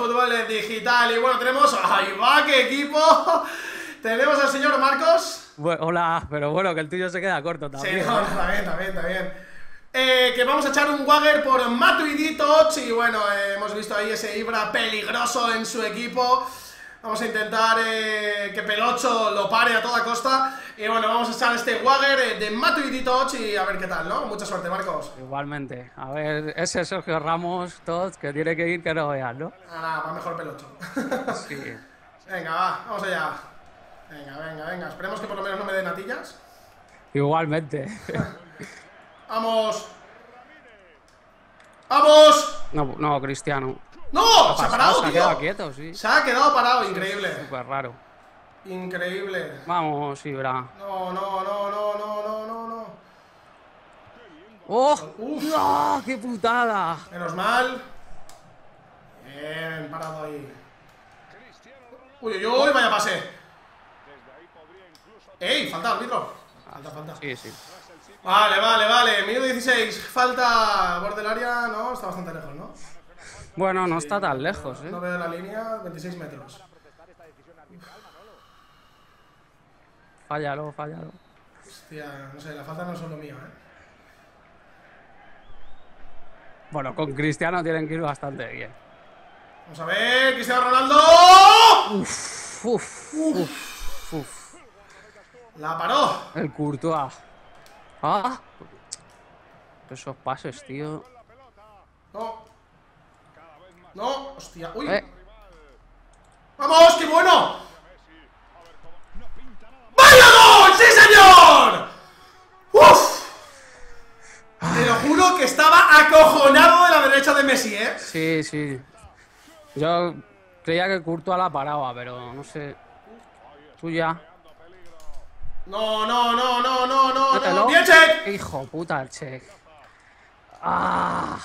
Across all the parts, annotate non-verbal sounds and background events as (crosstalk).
fútbol digital. Y bueno, tenemos. ¡Ahí va! ¡Qué equipo! (laughs) tenemos al señor Marcos. hola, pero bueno, que el tuyo se queda corto también. Sí, no, está bien, está bien, está bien. Eh, que vamos a echar un Wagger por Matuidito y bueno, eh, hemos visto ahí ese Ibra peligroso en su equipo. Vamos a intentar eh, que Pelocho lo pare a toda costa. Y bueno, vamos a echar este Wagger eh, de Mato y y a ver qué tal, ¿no? Mucha suerte, Marcos. Igualmente. A ver, ese Sergio Ramos, todos, que tiene que ir, que no vean, ¿no? Ah, nada, va mejor Pelocho. (laughs) sí. Venga, va, vamos allá. Venga, venga, venga. Esperemos que por lo menos no me den natillas. Igualmente. (laughs) ¡Vamos! ¡Vamos! No, no, Cristiano. ¡No! Se ha parado, Se ha quedado quieto, sí. Se ha quedado parado, increíble. Súper raro. Increíble. Vamos, Ibra. No, no, no, no, no, no, no, no. ¡Oh! Uf. ¡No! ¡Qué putada! Menos mal. Bien, parado ahí. Uy, uy, uy, vaya pase. ¡Ey! Falta, árbitro. Falta, falta. Sí, sí. Vale, vale, vale. Minuto 16. Falta borde del área. No, está bastante lejos, ¿no? Bueno, no está tan lejos, ¿eh? No veo la línea, 26 metros. Fállalo, fállalo. Hostia, no sé, la falta no es solo mío, ¿eh? Bueno, con Cristiano tienen que ir bastante bien. Vamos a ver, Cristiano Ronaldo. Uf, uf, uf, uf. La paró. El Courtois. Ah. Esos pases, tío. No. Hostia. Uy. Eh. ¡Vamos! ¡Qué bueno! ¡Vaya gol! ¡Sí, señor! ¡Uf! Te lo juro que estaba acojonado de la derecha de Messi, ¿eh? Sí, sí. Yo creía que Courtois la paraba, pero no sé. Tú ya. No, no, no, no, no, no, no. ¡Bien, Check! Hijo puta, el Check. ¡Ah!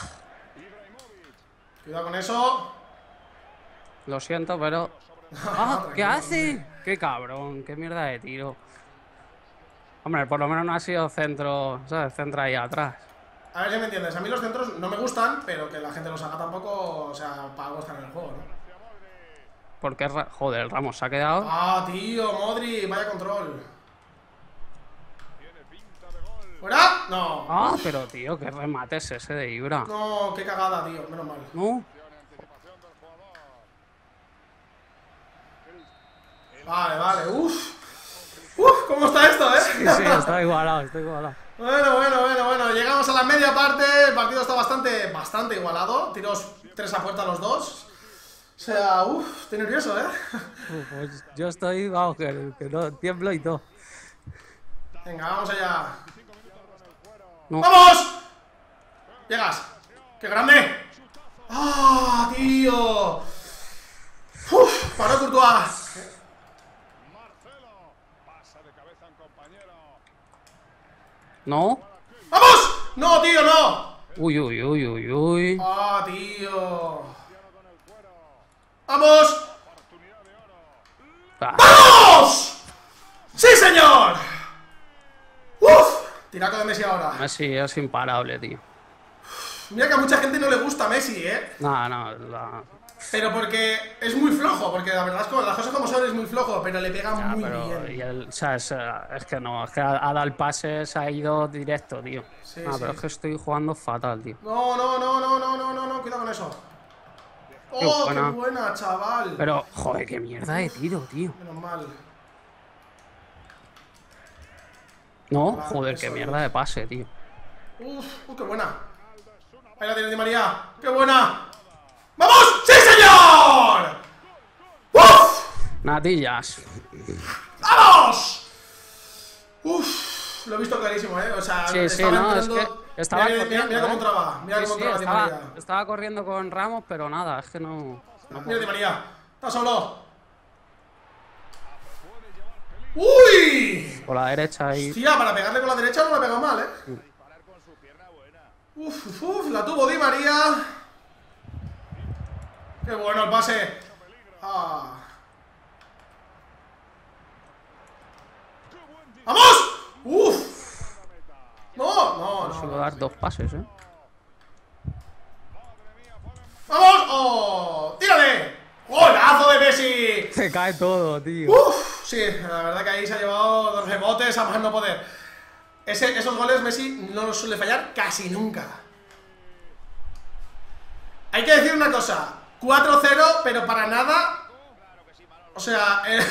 Cuidado con eso. Lo siento, pero. (laughs) ¡Ah! ¿Qué hace? ¡Qué cabrón! ¡Qué mierda de tiro! Hombre, por lo menos no ha sido centro, ¿sabes? Centro ahí atrás. A ver si me entiendes. A mí los centros no me gustan, pero que la gente los haga tampoco, o sea, para algo en el juego, ¿no? Porque, joder, Ramos se ha quedado. ¡Ah, tío! Modri, vaya control. ¿Fuera? No. Ah, pero tío, qué remate es ese de Ibra. No, qué cagada, tío, menos mal. No. Vale, vale, uff. Uf, ¿cómo está esto, eh? Sí, sí, está igualado, está igualado. Bueno, bueno, bueno, bueno, llegamos a la media parte, el partido está bastante, bastante igualado, tiros tres a puerta los dos. O sea, uff, estoy nervioso, ¿eh? pues yo estoy, vamos, que, que no tiemblo y todo. Venga, vamos allá. ¡Vamos! Llegas. ¡Qué grande! ¡Ah, tío! ¡Uf! Paró Courtois. ¿No? ¡Vamos! ¡No, tío, no! Uy, uy, uy, uy, uy. ¡Ah, tío! ¡Vamos! Ah. ¡Vamos! ¡Sí, señor! ¡Uf! Tiraco de Messi ahora. Messi es imparable, tío. Mira que a mucha gente no le gusta Messi, ¿eh? No, no, la... Pero porque es muy flojo, porque la verdad es que las cosas como son es muy flojo, pero le pega muy bien. o sea, es, que no, es que ha, dado el pase, se ha ido directo, tío. Sí, ah, pero es que estoy jugando fatal, tío. No, no, no, no, no, no, no, no, cuidado con eso. ¡Oh, qué buena, chaval! Pero, joder, qué mierda de tiro, tío. Menos mal. No, joder, qué mierda de pase, tío. Uf, qué buena. Ahí la tiene Di María. ¡Qué buena! ¡Vamos! ¡Sí, señor! ¡Uf! Natillas. ¡Vamos! Uf, lo he visto clarísimo, ¿eh? O sea, sí, sí, no, es que estaba mira, mira, mira, cómo ¿eh? entraba. Mira cómo entraba Di María. Estaba corriendo con Ramos, pero nada, es que no. no mira Di María. Está solo. ¡Uy! Por la derecha ahí. Hostia, para pegarle con la derecha no la pegado mal, ¿eh? Uf, uf, uf, la tuvo Di María. ¡Qué bueno el pase! Ah. ¡Vamos! ¡Uf! No, no, no. Solo dar dos pases, ¿eh? ¡Vamos! ¡Oh! ¡Tírale! ¡Golazo de Messi! Se cae todo, tío. Uf, sí, la verdad que ahí se ha llevado dos rebotes a más no poder. Ese- esos goles Messi no los suele fallar casi nunca. Hay que decir una cosa, 4-0, pero para nada... O sea, eh,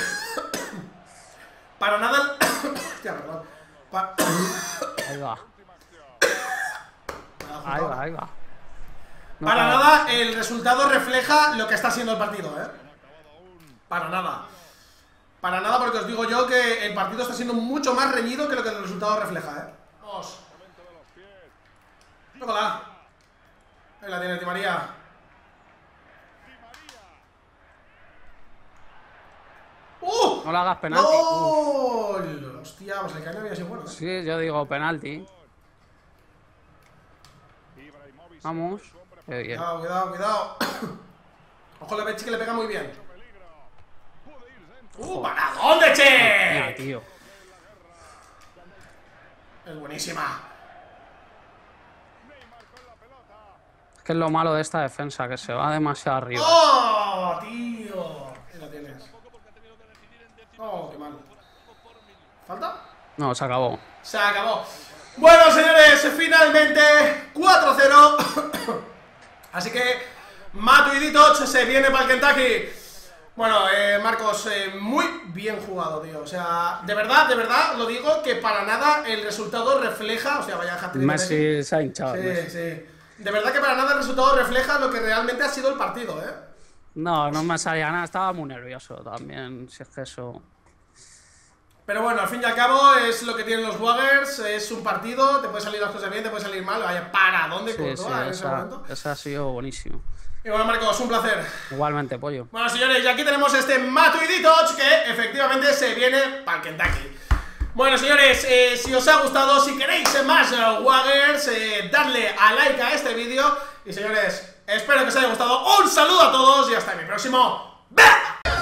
(coughs) para nada... (coughs) Hostia, perdón. Pa- (coughs) Ahí va. Ahí va, ahí va. No Para nada el resultado refleja lo que está siendo el partido, ¿eh? Para nada. Para nada porque os digo yo que el partido está siendo mucho más reñido que lo que el resultado refleja, ¿eh? Vamos. Tócala. Ahí la tiene Di María. ¡Uh! No le hagas penalti. ¡Gol! Hostia, pues el caño había sido bueno, ¿eh? Sí, yo digo penalti. Vamos. Qué bien. Cuidado, cuidado, cuidado. (coughs) Ojo, le Bechi que le pega muy bien. ¡Uh, para dónde, Mira, che! tío. Es buenísima. Es que es lo malo de esta defensa, que se va demasiado arriba. ¡Oh, tío! Ahí la tienes. Oh, qué mal. ¿Falta? No, se acabó. Se acabó. Bueno, señores, finalmente 4-0. (coughs) Así que Matu y se viene para el Kentucky. Bueno, eh, Marcos, eh, muy bien jugado, tío. O sea, de verdad, de verdad, lo digo que para nada el resultado refleja. O sea, vaya de Messi se ha hinchado. Sí, Messi. sí. De verdad que para nada el resultado refleja lo que realmente ha sido el partido, ¿eh? No, no me salía nada. Estaba muy nervioso también. Si es que eso. Pero bueno, al fin y al cabo es lo que tienen los Waggers, es un partido, te puede salir las cosas bien, te puede salir mal, vaya, ¿para dónde Sí, en ese esa, momento? esa ha sido buenísimo. Y bueno, Marcos, un placer. Igualmente, pollo. Bueno, señores, y aquí tenemos este Matuiditoch que efectivamente se viene para Kentucky. Bueno, señores, eh, si os ha gustado, si queréis más eh, Waggers, eh, darle a like a este vídeo. Y señores, espero que os haya gustado. Un saludo a todos y hasta mi próximo. ¡Bah!